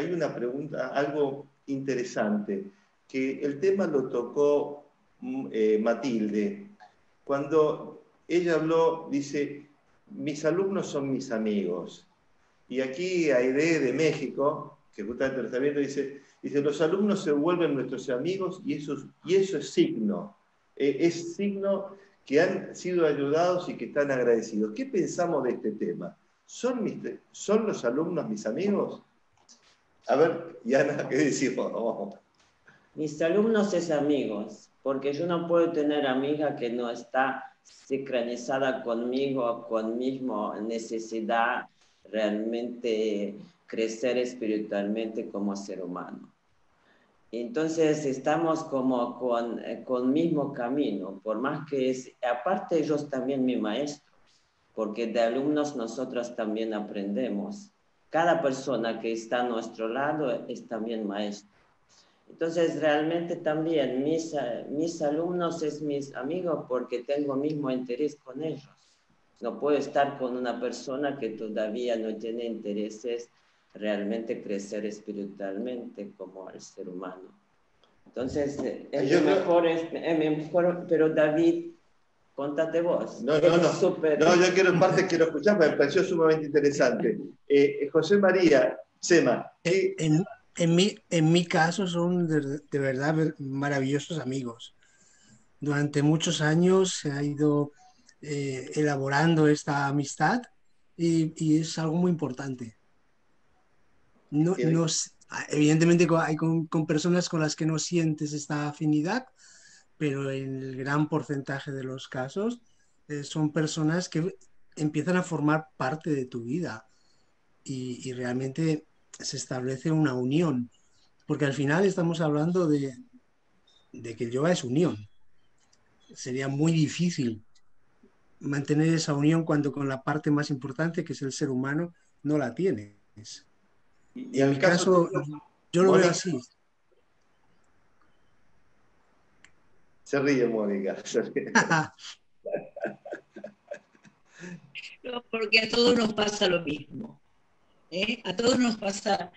hay una pregunta, algo interesante, que el tema lo tocó mm, eh, Matilde. Cuando ella habló, dice, mis alumnos son mis amigos. Y aquí Aide de México, que justamente el tratamiento, dice, dice, los alumnos se vuelven nuestros amigos y eso, y eso es signo. Eh, es signo que han sido ayudados y que están agradecidos. ¿Qué pensamos de este tema? ¿Son, ¿son los alumnos mis amigos? A ver, Yana, ¿qué decimos? Mis alumnos es amigos, porque yo no puedo tener amiga que no está sincronizada conmigo, con mismo necesidad realmente crecer espiritualmente como ser humano. Entonces estamos como con, eh, con mismo camino, por más que es, aparte ellos también mi maestro, porque de alumnos nosotros también aprendemos. Cada persona que está a nuestro lado es también maestro. Entonces realmente también mis, mis alumnos es mis amigos porque tengo mismo interés con ellos. No puedo estar con una persona que todavía no tiene intereses realmente crecer espiritualmente como el ser humano. Entonces, es mejor, es, mejor, pero David, contate vos. No, no, no. No, yo quiero en parte quiero escuchar, me pareció sumamente interesante. Eh, José María, Sema. Eh, en, en, mi, en mi caso son de, de, verdad maravillosos amigos. Durante muchos años se ha ido elaborando esta amistad y, y es algo muy importante no, evidentemente hay con, personas con las que no sientes esta afinidad, pero en el gran porcentaje de los casos eh, son personas que empiezan a formar parte de tu vida y, realmente se establece una unión, porque al final estamos hablando de, de que el yoga es unión. Sería muy difícil mantener esa unión cuando con la parte más importante, que es el ser humano, no la tienes. Y en mi caso, yo lo veo así. Se ríe Mónica. no, porque a todos nos pasa lo mismo. ¿eh? A todos nos pasa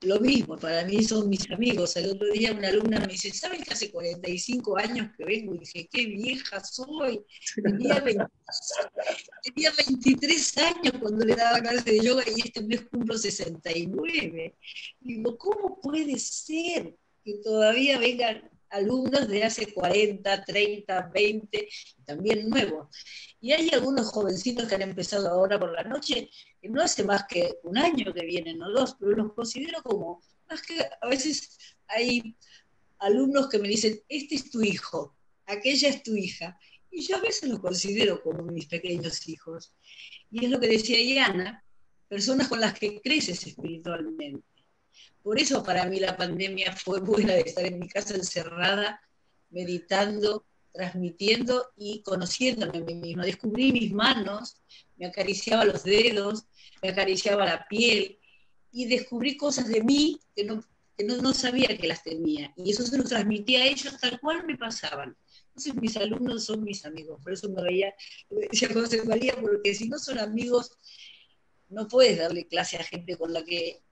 lo mismo, para mí son mis amigos. El otro día una alumna me dice, ¿sabes que hace 45 años que vengo? Y dije, qué vieja soy. Tenía, 23 años cuando le daba clase de yoga y este mes cumplo 69. Digo, ¿cómo puede ser que todavía vengan alumnos de hace 40, 30, 20, también nuevos? Y hay algunos jovencitos que han empezado ahora por la noche no hace más que un año que vienen o dos, pero los considero como, más que a veces hay alumnos que me dicen, este es tu hijo, aquella es tu hija, y yo a veces los considero como mis pequeños hijos. Y es lo que decía Iana, personas con las que creces espiritualmente. Por eso para mí la pandemia fue buena de estar en mi casa encerrada, meditando, transmitiendo y conociéndome a mí misma. Descubrí mis manos, me acariciaba los dedos, me acariciaba la piel y descubrí cosas de mí que no, no, sabía que las tenía. Y eso se lo transmitía a ellos tal cual me pasaban. Entonces mis alumnos son mis amigos, por eso me veía, decía José María, porque si no son amigos, no puedes darle clase a gente con la que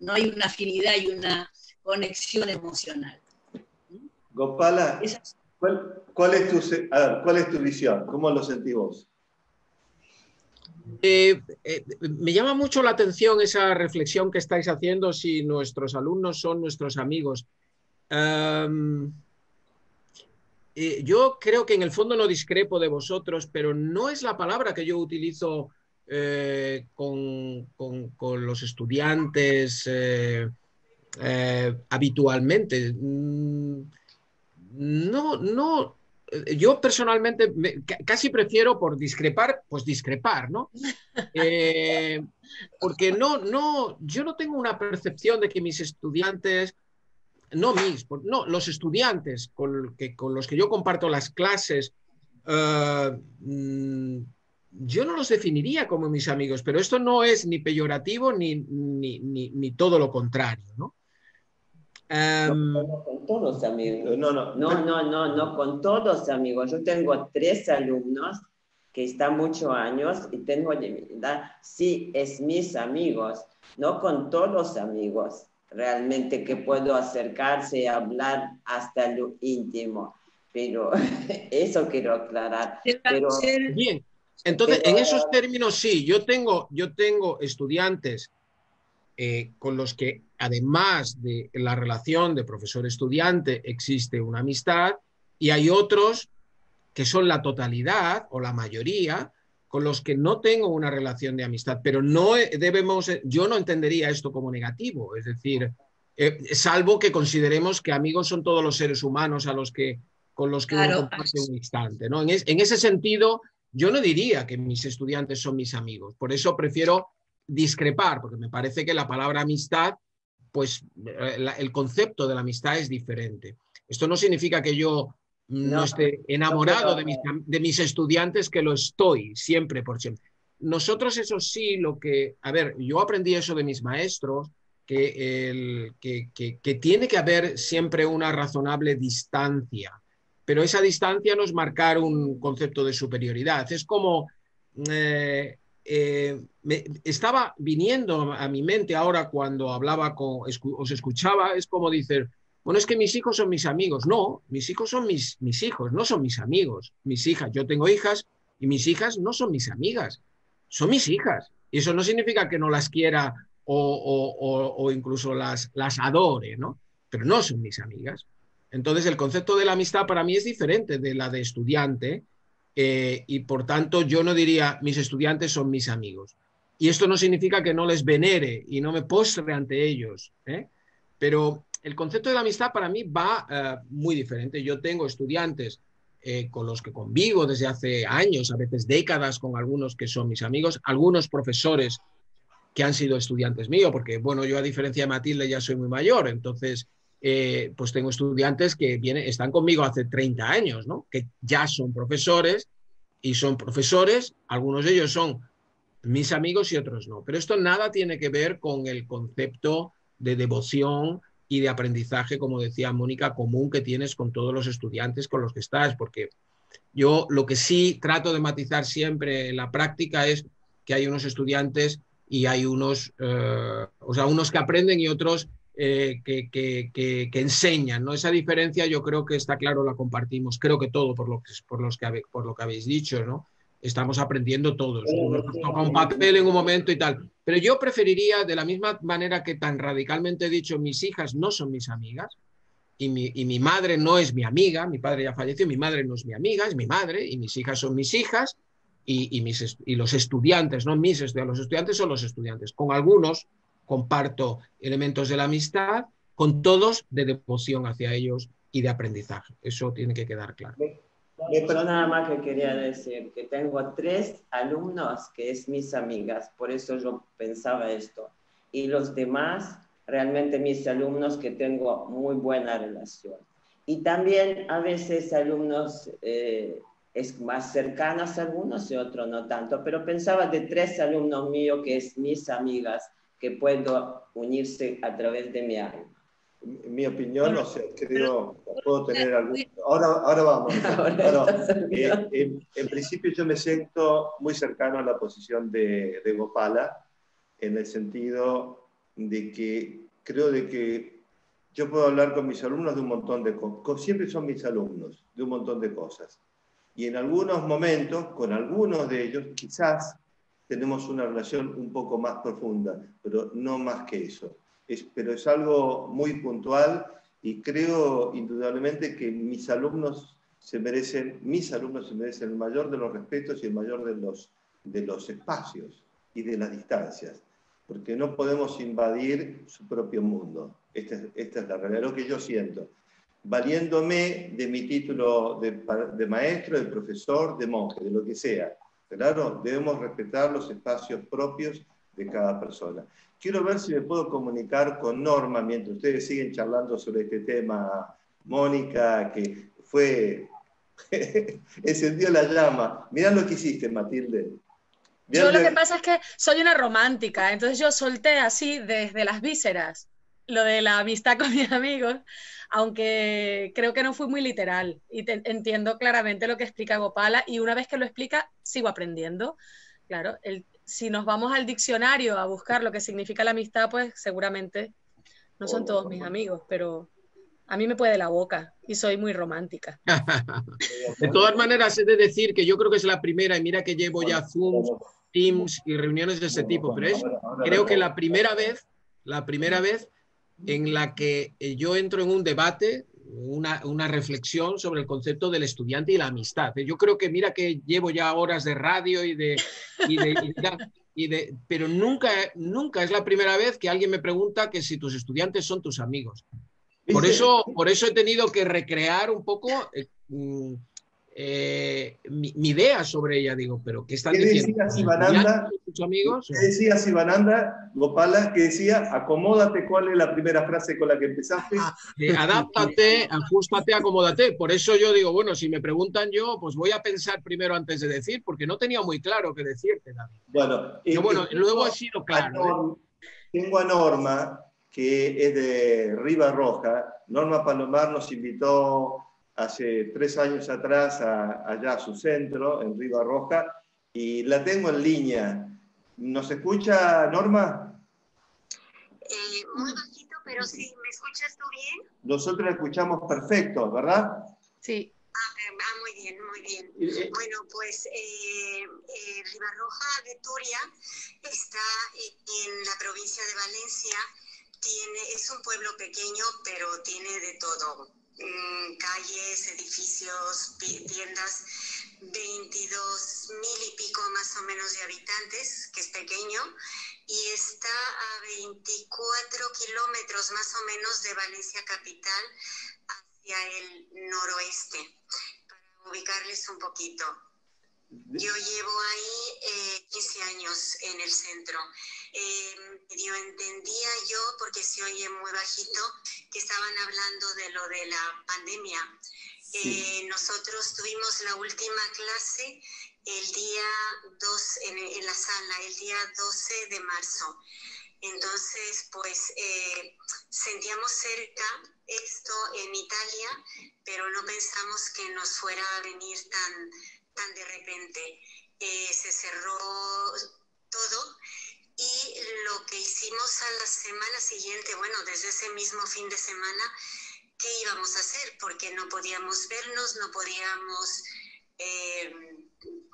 no hay una afinidad y una conexión emocional. Gopala, ¿cuál, es tu, ¿cuál es tu visión? ¿Cómo lo sentís vos? Eh, eh, me llama mucho la atención esa reflexión que estáis haciendo si nuestros alumnos son nuestros amigos. Eh, yo creo que en el fondo no discrepo de vosotros, pero no es la palabra que yo utilizo con, con, los estudiantes habitualmente. Mm, no, no, eh, yo personalmente casi prefiero por discrepar, pues discrepar, ¿no? Eh, porque no, no, yo no tengo una percepción de que mis estudiantes, no mis, no, los estudiantes con, que, con los que yo comparto las clases, eh, mm, yo no los definiría como mis amigos, pero esto no es ni peyorativo ni, ni, ni todo lo contrario, ¿no? no, con todos amigos. No, no, no, no, no, con todos amigos. Yo tengo tres alumnos que están muchos años y tengo, sí, es mis amigos, no con todos amigos. realmente que puedo acercarse y hablar hasta lo íntimo. Pero eso quiero aclarar. Pero, Bien, entonces en esos términos sí, yo tengo, yo tengo estudiantes eh, con los que además de la relación de profesor-estudiante existe una amistad y hay otros que son la totalidad o la mayoría con los que no tengo una relación de amistad, pero no debemos, yo no entendería esto como negativo, es decir, eh, salvo que consideremos que amigos son todos los seres humanos a los que con los que uno comparte un instante, ¿no? En, en, ese sentido, yo no diría que mis estudiantes son mis amigos, por eso prefiero discrepar, porque me parece que la palabra amistad, pues eh, el concepto de la amistad es diferente. Esto no significa que yo no, esté enamorado de mis, de mis estudiantes, que lo estoy siempre por siempre. Nosotros eso sí, lo que, a ver, yo aprendí eso de mis maestros, que, el, que, que, tiene que haber siempre una razonable distancia, pero esa distancia no es marcar un concepto de superioridad, es como, eh, eh, me, estaba viniendo a mi mente ahora cuando hablaba con, os escuchaba, es como decir, bueno, es que mis hijos son mis amigos. No, mis hijos son mis, mis hijos, no son mis amigos. Mis hijas, yo tengo hijas y mis hijas no son mis amigas, son mis hijas. Y eso no significa que no las quiera o, incluso las, las adore, ¿no? Pero no son mis amigas. Entonces el concepto de la amistad para mí es diferente de la de estudiante eh, y por tanto yo no diría mis estudiantes son mis amigos. Y esto no significa que no les venere y no me postre ante ellos, ¿eh? pero el concepto de la amistad para mí va eh, muy diferente. Yo tengo estudiantes con los que convivo desde hace años, a veces décadas, con algunos que son mis amigos, algunos profesores que han sido estudiantes míos, porque bueno, yo a diferencia de Matilde ya soy muy mayor, entonces eh, pues tengo estudiantes que vienen, están conmigo hace 30 años, ¿no? que ya son profesores y son profesores, algunos de ellos son mis amigos y otros no. Pero esto nada tiene que ver con el concepto de devoción y de aprendizaje, como decía Mónica, común que tienes con todos los estudiantes con los que estás, porque yo lo que sí trato de matizar siempre en la práctica es que hay unos estudiantes y hay unos, eh, o sea, unos que aprenden y otros eh, que, que, enseñan. ¿no? Esa diferencia yo creo que está claro, la compartimos, creo que todo por lo que, por lo que habéis dicho, ¿no? estamos aprendiendo todos. Un papel en un momento y tal. Pero yo preferiría, de la misma manera que tan radicalmente he dicho, mis hijas no son mis amigas y mi, madre no es mi amiga, mi padre ya falleció, mi madre no es mi amiga, es mi madre y mis hijas son mis hijas y, y, mis, y los estudiantes, no mis estudiantes, los estudiantes son los estudiantes. Con algunos comparto elementos de la amistad, con todos de devoción hacia ellos y de aprendizaje. Eso tiene que quedar claro. Yo nada más que quería decir que tengo tres alumnos que es mis amigas, por eso yo pensaba esto. Y los demás, realmente mis alumnos que tengo muy buena relación. Y también a veces alumnos eh, es más cercanos a algunos y otros no tanto, pero pensaba de tres alumnos míos que es mis amigas, que puedo unirse a través de mi alma mi opinión, no sé, creo, puedo tener algún... Ahora, ahora vamos. Eh, en, principio yo me siento muy cercano a la posición de, de, Gopala, en el sentido de que creo de que yo puedo hablar con mis alumnos de un montón de cosas, siempre son mis alumnos, de un montón de cosas. Y en algunos momentos, con algunos de ellos, quizás tenemos una relación un poco más profunda, pero no más que eso pero es algo muy puntual y creo indudablemente que mis alumnos se merecen, mis alumnos se merecen el mayor de los respetos y el mayor de los, de los espacios y de las distancias, porque no podemos invadir su propio mundo. Esta, esta es la realidad, lo que yo siento. Valiéndome de mi título de, de maestro, de profesor, de monje, de lo que sea. Claro, debemos respetar los espacios propios de cada persona. Quiero ver si me puedo comunicar con Norma mientras ustedes siguen charlando sobre este tema. Mónica, que fue, encendió la llama. Mirá lo que hiciste, Matilde. yo lo que pasa es que soy una romántica, entonces yo solté así desde las vísceras lo de la amistad con mis amigos, aunque creo que no fui muy literal y entiendo claramente lo que explica Gopala y una vez que lo explica sigo aprendiendo. Claro, el, si nos vamos al diccionario a buscar lo que significa la amistad, pues seguramente No son todos mis amigos, pero a mí me puede la boca y soy muy romántica. de todas maneras, he de decir que yo creo que es la primera, y mira que llevo ya Zooms, Teams y reuniones de ese tipo, pero es creo que la primera vez, la primera vez en la que yo entro en un debate, una, una, reflexión sobre el concepto del estudiante y la amistad. Yo creo que mira que llevo ya horas de radio y de... Y de, y de pero nunca, nunca es la primera vez que alguien me pregunta que si tus estudiantes son tus amigos. Por eso, por eso he tenido que recrear un poco eh, mm, eh, mi, idea sobre ella. Digo, pero ¿qué están ¿Qué diciendo? Decía Sivananda, amigos? ¿Qué decía Sivananda Gopala? Que decía, acomódate, ¿cuál es la primera frase con la que empezaste? Eh, adáptate, ajustate, acomódate. Por eso yo digo, bueno, si me preguntan yo, pues voy a pensar primero antes de decir, porque no tenía muy claro qué decirte, David. Bueno, bueno luego ha sido claro. Tengo a Norma que es de Riva Roja. Norma Palomar nos invitó hace tres años atrás allá a su centro, en Riva Roja, y la tengo en línea. ¿Nos escucha, Norma? Eh, muy bajito, pero sí, ¿me escuchas tú bien? Nosotros escuchamos perfecto, ¿verdad? Sí. Ah, eh, ah muy bien, muy bien. Eh, bueno, pues eh, Ribarroja de Turia está en la provincia de Valencia es un pueblo pequeño, pero tiene de todo. Mm, calles, edificios, tiendas, 22 mil y pico más o menos de habitantes, que es pequeño, y está a 24 kilómetros más o menos de Valencia capital hacia el noroeste, para ubicarles un poquito. Yo llevo ahí 15 eh, años en el centro. Eh, yo entendía yo, porque se oye muy bajito, que estaban hablando de lo de la pandemia. Eh, nosotros tuvimos la última clase el día 2 en, en, la sala, el día 12 de marzo. Entonces, pues sentíamos cerca esto en Italia, pero no pensamos que nos fuera a venir tan tan de repente. Eh, se cerró todo y lo que hicimos a la semana siguiente, bueno, desde ese mismo fin de semana, ¿qué íbamos a hacer? Porque no podíamos vernos, no podíamos eh,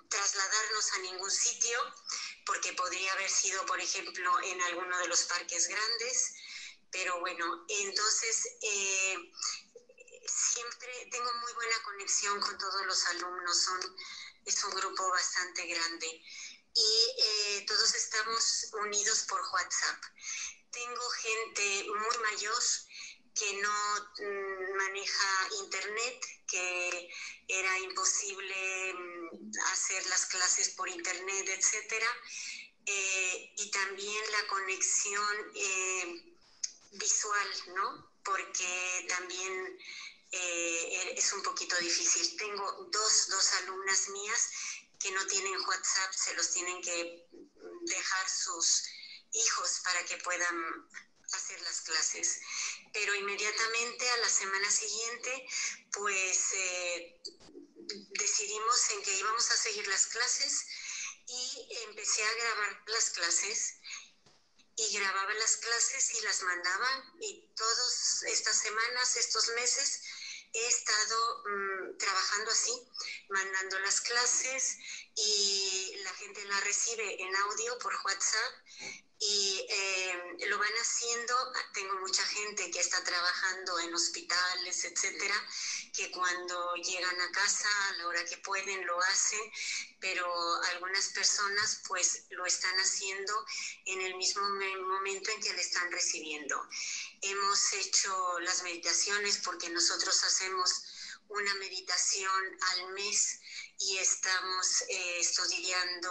trasladarnos a ningún sitio, porque podría haber sido, por ejemplo, en alguno de los parques grandes. Pero bueno, entonces eh, siempre tengo muy buena conexión con todos los alumnos, es un grupo bastante grande y eh, todos estamos unidos por WhatsApp. Tengo gente muy mayor que no mm, maneja internet, que era imposible mm, hacer las clases por internet, etc. Eh, y también la conexión eh, visual, ¿no? Porque también eh, es un poquito difícil. Tengo dos, dos alumnas mías que no tienen WhatsApp, se los tienen que dejar sus hijos para que puedan hacer las clases. Pero inmediatamente a la semana siguiente, pues eh, decidimos en que íbamos a seguir las clases y empecé a grabar las clases y grababa las clases y las mandaba y todas estas semanas, estos meses, he estado mm, trabajando así, mandando las clases y la gente la recibe en audio por WhatsApp y eh, lo van haciendo. Tengo mucha gente que está trabajando en hospitales, etcétera, que cuando llegan a casa a la hora que pueden lo hacen, pero algunas personas pues lo están haciendo en el mismo momento en que le están recibiendo. Hemos hecho las meditaciones porque nosotros hacemos una meditación al mes y estamos eh, estudiando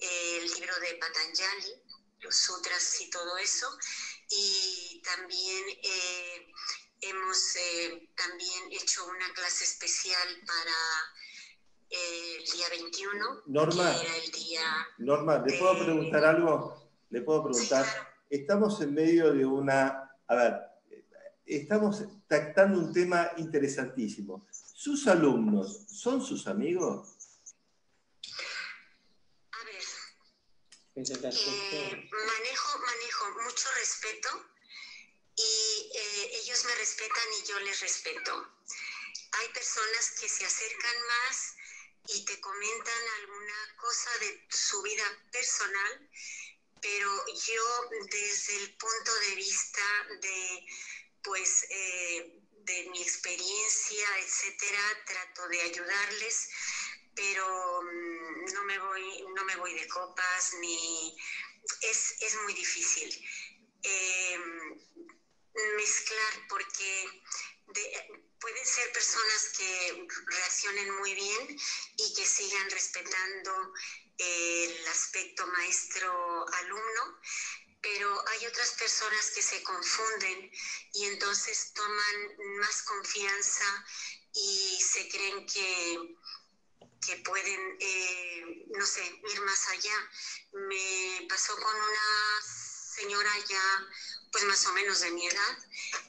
el libro de Patanjali, los sutras y todo eso. Y también eh, hemos eh, también hecho una clase especial para el día 21, Norma, que era el día... Norma, ¿le puedo preguntar algo? ¿Le puedo preguntar? Estamos en medio de una a ver, estamos tratando un tema interesantísimo. ¿Sus alumnos son sus amigos? A ver, eh, manejo, manejo mucho respeto y ellos me respetan y yo les respeto. Hay personas que se acercan más y te comentan alguna cosa de su vida personal, pero yo desde el punto de vista de, pues, eh, de mi experiencia, etcétera, trato de ayudarles, pero mm, no me voy, no me voy de copas ni es, es muy difícil. Em, mezclar porque pueden ser personas que reaccionen muy bien y que sigan respetando el aspecto maestro-alumno, pero hay otras personas que se confunden y entonces toman más confianza y se creen que, que pueden, eh, no sé, ir más allá. Me pasó con una señora ya pues más o menos de mi edad,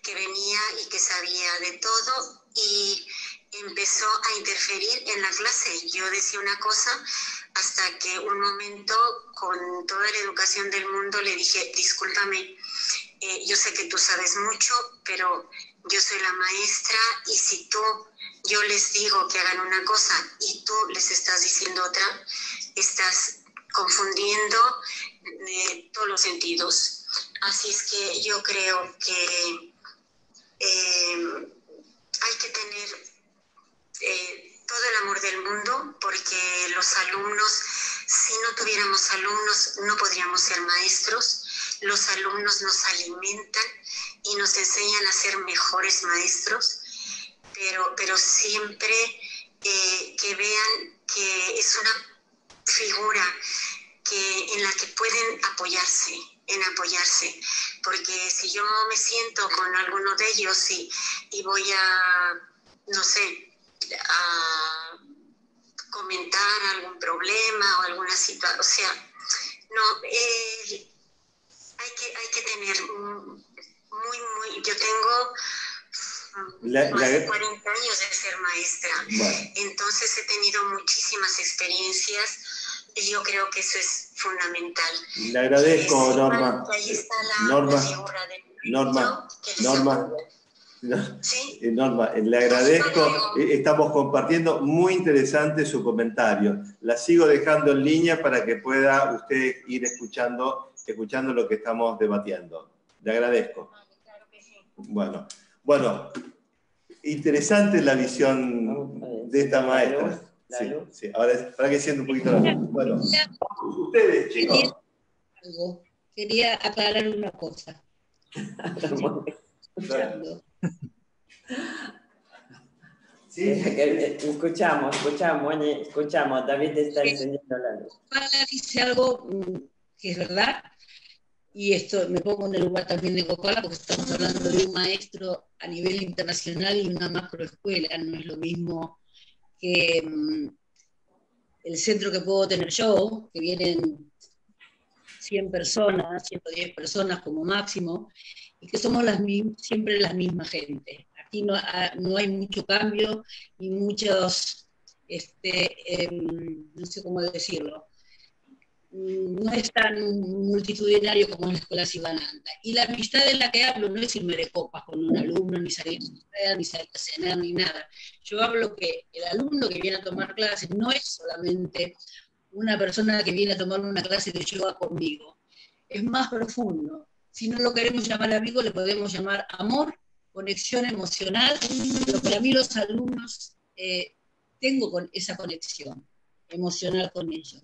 que venía y que sabía de todo y empezó a interferir en la clase. Yo decía una cosa hasta que un momento, con toda la educación del mundo, le dije, discúlpame, eh, yo sé que tú sabes mucho, pero yo soy la maestra y si tú, yo les digo que hagan una cosa y tú les estás diciendo otra, estás confundiendo eh, todos los sentidos. Así es que yo creo que eh, hay que tener eh, todo el amor del mundo porque los alumnos, si no tuviéramos alumnos, no podríamos ser maestros. Los alumnos nos alimentan y nos enseñan a ser mejores maestros, pero, pero siempre eh, que vean que es una figura que, en la que pueden apoyarse en apoyarse, porque si yo me siento con alguno de ellos y, y voy a, no sé, a comentar algún problema o alguna situación, o sea, no, eh, hay, que, hay que tener muy, muy, yo tengo más de 40 años de ser maestra, entonces he tenido muchísimas experiencias yo creo que eso es fundamental. Le agradezco, Norma. Ahí está la, Norma, figura Norma, Norma. ¿Sí? Eh, Norma, le agradezco. Eh, estamos compartiendo muy interesante su comentario. La sigo dejando en línea para que pueda usted ir escuchando, escuchando lo que estamos debatiendo. Le agradezco. Bueno, bueno, interesante la visión de esta maestra. Sí, sí, ahora para que siento un poquito la Bueno, ustedes, chicos. Quería, aclarar una cosa. Sí, escuchamos, escuchamos, escuchamos. David está enseñando la luz. dice algo mm, que es verdad, y esto me pongo en el lugar también de Coca-Cola, porque estamos hablando de un maestro a nivel internacional y una macroescuela, no es lo mismo que mm, el centro que puedo tener yo, que vienen 100 personas, 110 personas como máximo, y que somos las, siempre la misma gente. Aquí no, ah, no hay mucho cambio y muchos, este, em, no sé cómo decirlo, no es tan multitudinario como en la escuela Sivananda. Y la amistad de la que hablo no es irme de copas con un alumno, ni salir a ni salir a cenar, ni nada. Yo hablo que el alumno que viene a tomar clases no es solamente una persona que viene a tomar una clase de yoga conmigo. Es más profundo. Si no lo queremos llamar amigo, le podemos llamar amor, conexión emocional, pero para mí los alumnos eh, tengo con esa conexión emocional con ellos.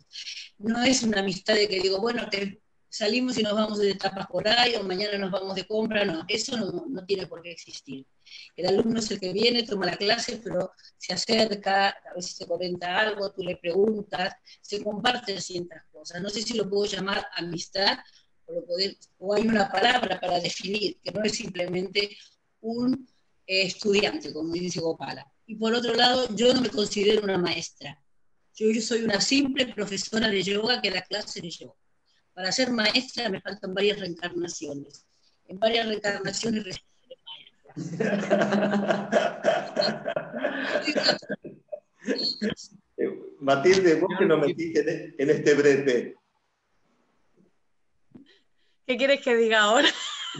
No es una amistad de que digo, bueno, te salimos y nos vamos de etapas por ahí, o mañana nos vamos de compra, no, eso no, tiene por qué existir. El alumno es el que viene, toma la clase, pero se acerca, a veces te comenta algo, tú le preguntas, se comparten ciertas cosas. No sé si lo puedo llamar amistad o hay una palabra para definir, que no es simplemente un eh, estudiante, como dice Gopala. Y por otro lado, yo no me considero una maestra. Yo, soy una simple profesora de yoga que da clase de yoga. Para ser maestra me faltan varias reencarnaciones. En varias reencarnaciones recibiré maestra. Matilde, vos que nos metiste en este brete. ¿Qué quieres que diga ahora?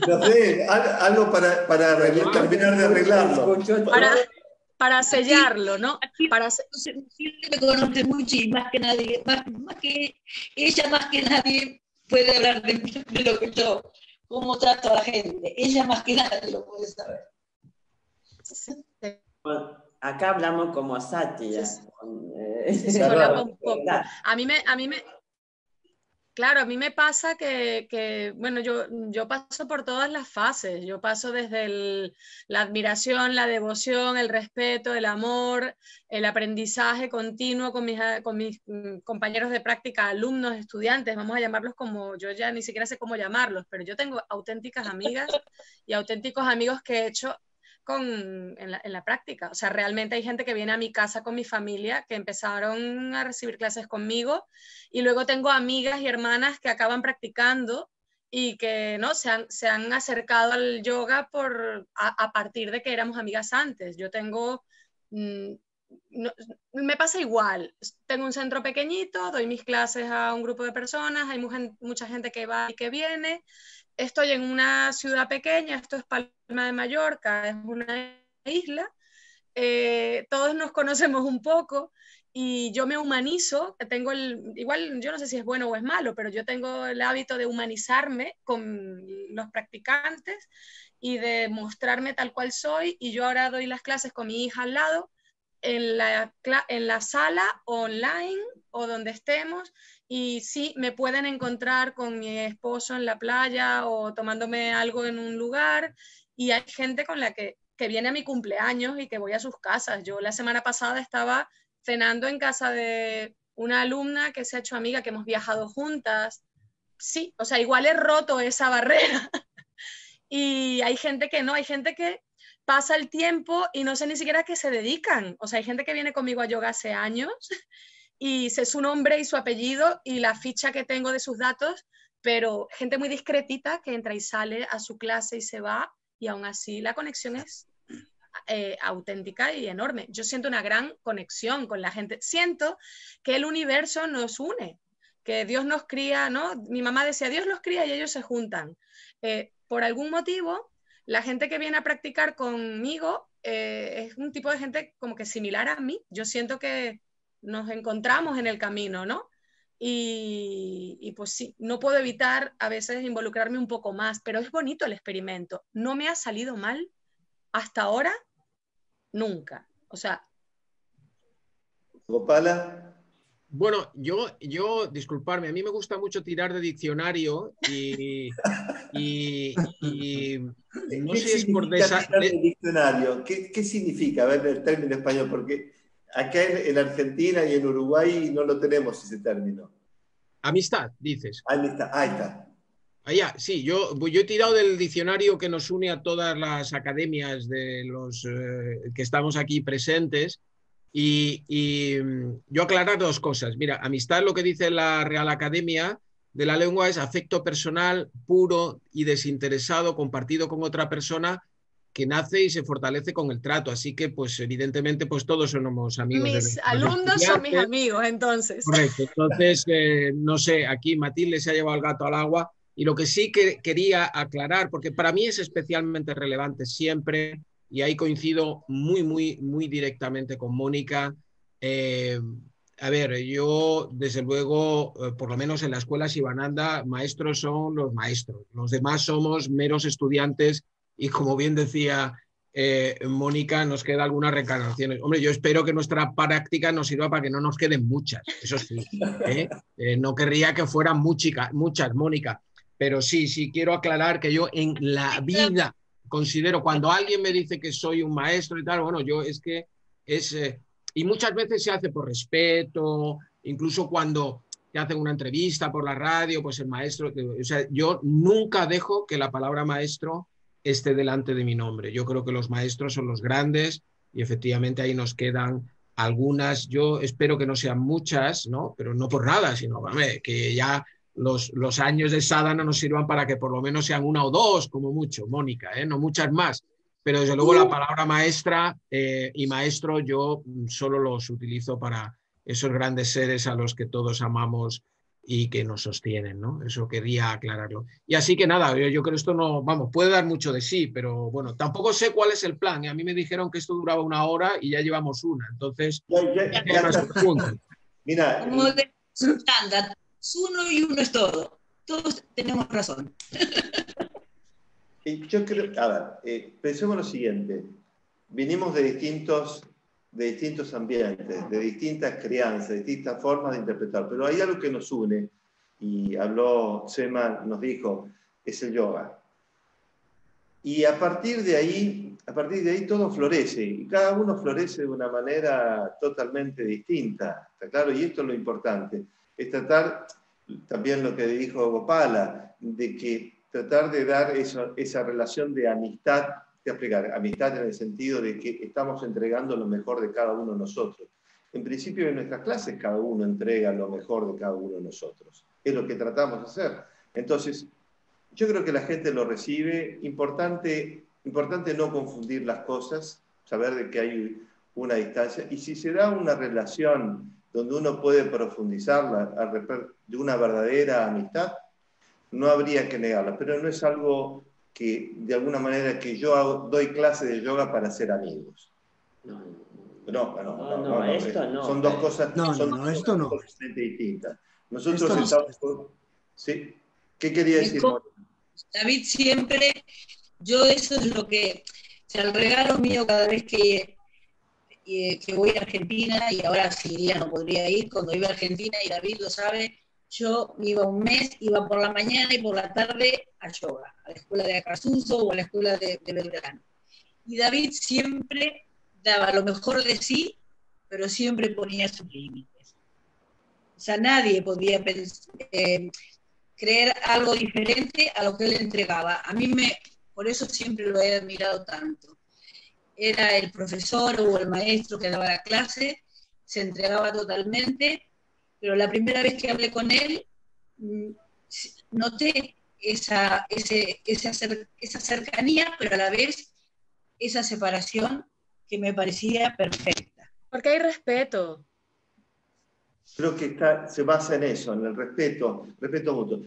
No sé, algo para, para terminar de arreglarlo. Para, para sellarlo, ¿no? Para me conoce mucho y más que nadie, más, que ella más que nadie puede hablar de, de, lo que yo, cómo trato a la gente. Ella más que nadie lo puede saber. acá hablamos como Satya. Eh, a mí me, a mí me, Claro, a mí me pasa que, bueno, yo, yo, paso por todas las fases. Yo paso desde la admiración, la devoción, el respeto, el amor, el aprendizaje continuo con mis, con mis mm, compañeros de práctica, alumnos, estudiantes, vamos a llamarlos como, yo ya ni siquiera sé cómo llamarlos, pero yo tengo auténticas amigas y auténticos amigos que he hecho en, la, práctica. O sea, realmente hay gente que viene a mi casa con mi familia, que empezaron a recibir clases conmigo, y luego tengo amigas y hermanas que acaban practicando y que no se han, se han acercado al yoga por, a, partir de que éramos amigas antes. Yo tengo... Mm, me pasa igual. Tengo un centro pequeñito, doy mis clases a un grupo de personas, hay mucha gente que va y que viene, estoy en una ciudad pequeña, esto es Palma de Mallorca, es una isla, eh, todos nos conocemos un poco y yo me humanizo, tengo el, igual yo no sé si es bueno o es malo, pero yo tengo el hábito de humanizarme con los practicantes y de mostrarme tal cual soy y yo ahora doy las clases con mi hija al lado en la, en la sala online o donde estemos y sí, me pueden encontrar con mi esposo en la playa o tomándome algo en un lugar y hay gente con la que, que viene a mi cumpleaños y que voy a sus casas. Yo la semana pasada estaba cenando en casa de una alumna que se ha hecho amiga, que hemos viajado juntas. Sí, o sea, igual he roto esa barrera. y hay gente que no, hay gente que pasa el tiempo y no sé ni siquiera a qué se dedican. O sea, hay gente que viene conmigo a yoga hace años y sé su nombre y su apellido y la ficha que tengo de sus datos, pero gente muy discretita que entra y sale a su clase y se va y aún así la conexión es eh, auténtica y enorme. Yo siento una gran conexión con la gente. Siento que el universo nos une, que Dios nos cría, ¿no? Mi mamá decía, Dios los cría y ellos se juntan. Eh, por algún motivo, la gente que viene a practicar conmigo eh, es un tipo de gente como que similar a mí. Yo siento que nos encontramos en el camino, ¿no? Y, pues sí, no puedo evitar a veces involucrarme un poco más, pero es bonito el experimento. No me ha salido mal hasta ahora, nunca. O sea. Gopala. Bueno, yo, yo, disculparme, a mí me gusta mucho tirar de diccionario y, no sé si es por desa... diccionario? ¿Qué, ¿Qué significa? A ver el término español, porque acá en, Argentina y en Uruguay no lo tenemos ese término. Amistad, dices. Amistad, ahí está. Allá, sí, yo, yo he tirado del diccionario que nos une a todas las academias de los eh, que estamos aquí presentes y, y, mm, yo aclarar dos cosas. Mira, amistad, lo que dice la Real Academia de la Lengua es afecto personal puro y desinteresado compartido con otra persona que nace y se fortalece con el trato. Así que, pues, evidentemente, pues todos somos amigos. Mis alumnos son mis amigos, entonces. Correcto. Entonces, eh, no sé, aquí Matilde se ha llevado el gato al agua. Y lo que sí que quería aclarar, porque para mí es especialmente relevante siempre, y ahí coincido muy, muy, muy directamente con Mónica. Eh, a ver, yo desde luego, eh, por lo menos en la escuela Sivananda, maestros son los maestros. Los demás somos meros estudiantes y como bien decía eh, Mónica, nos queda algunas reencarnaciones. Hombre, yo espero que nuestra práctica nos sirva para que no nos queden muchas, eso sí. ¿eh? Eh, no querría que fueran muchas, muchas, Mónica, pero sí, sí quiero aclarar que yo en la vida considero, cuando alguien me dice que soy un maestro y tal, bueno, yo es que es... y muchas veces se hace por respeto, incluso cuando te hacen una entrevista por la radio, pues el maestro, o sea, yo nunca dejo que la palabra maestro esté delante de mi nombre. Yo creo que los maestros son los grandes y efectivamente ahí nos quedan algunas, yo espero que no sean muchas, ¿no? Pero no por nada, sino que ya los, los años de sadhana nos sirvan para que por lo menos sean una o dos, como mucho, Mónica, ¿eh? no muchas más. Pero desde luego la palabra maestra eh, y maestro yo solo los utilizo para esos grandes seres a los que todos amamos y que nos sostienen, ¿no? Eso quería aclararlo. Y así que nada, yo, creo que esto no, vamos, puede dar mucho de sí, pero bueno, tampoco sé cuál es el plan. A mí me dijeron que esto duraba una hora y ya llevamos una, entonces... Ya, Mira... Como de uno y uno es todo. Todos tenemos razón. Yo creo, a ver, eh, pensemos lo siguiente. Vinimos de distintos de distintos ambientes, de distintas crianzas, de distintas formas de interpretar, pero hay algo que nos une, y habló Sema, nos dijo, es el yoga. Y a partir de ahí, a partir de ahí todo florece, y cada uno florece de una manera totalmente distinta, ¿está claro? Y esto es lo importante, es tratar, también lo que dijo Gopala, de que tratar de dar esa relación de amistad explicar, amistad en el sentido de que estamos entregando lo mejor de cada uno de nosotros. En principio en nuestras clases cada uno entrega lo mejor de cada uno de nosotros. Es lo que tratamos de hacer. Entonces, yo creo que la gente lo recibe. Importante, importante no confundir las cosas, saber de que hay una distancia. Y si se da una relación donde uno puede profundizarla de una verdadera amistad, no habría que negarla. Pero no es algo que de alguna manera que yo doy clase de yoga para ser amigos. No, no, no, no, esto no. Son dos cosas, no, son no, esto no. completamente distintas. Nosotros estamos... ¿Sí? ¿Qué quería decir? David siempre, yo eso es lo que, o sea, el regalo mío cada vez que, que voy a Argentina, y ahora sí ya no podría ir, cuando iba a Argentina, y David lo sabe, yo iba un mes, iba por la mañana y por la tarde a yoga, a la escuela de Acasuso o a la escuela de, Belgrano. Y David siempre daba lo mejor de sí, pero siempre ponía sus límites. O sea, nadie podía eh, creer algo diferente a lo que él entregaba. A mí me, por eso siempre lo he admirado tanto. Era el profesor o el maestro que daba la clase, se entregaba totalmente pero la primera vez que hablé con él, mm, noté esa, esa cercanía, pero a la vez esa separación que me parecía perfecta. Porque hay respeto. Creo que se basa en eso, en el respeto, respeto mutuo.